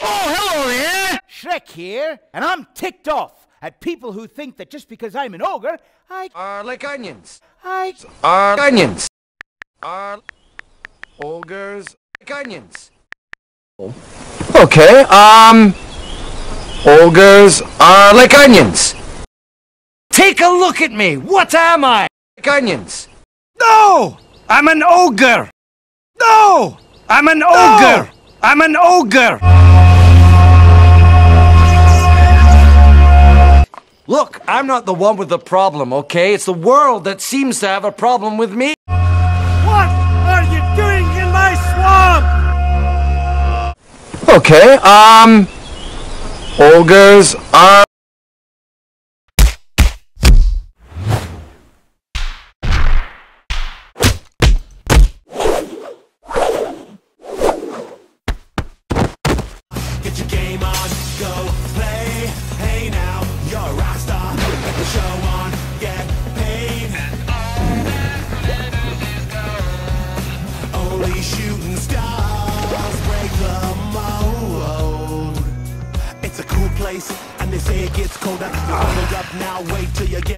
Oh, hello there! Shrek here, and I'm ticked off at people who think that just because I'm an ogre, I. Are like onions. I. Are onions. Are ogres like onions. Okay, um. Ogres are like onions. Take a look at me! What am I? Like onions. No! I'm an ogre! No! I'm an ogre! I'm an ogre! I'm not the one with the problem, okay? It's the world that seems to have a problem with me. What are you doing in my swamp? Okay, um. Ogres are. Get your game on, go play. Hey now, Shooting stars break the mold. It's a cool place, and they say it gets colder. You bundled up now, wait till you get.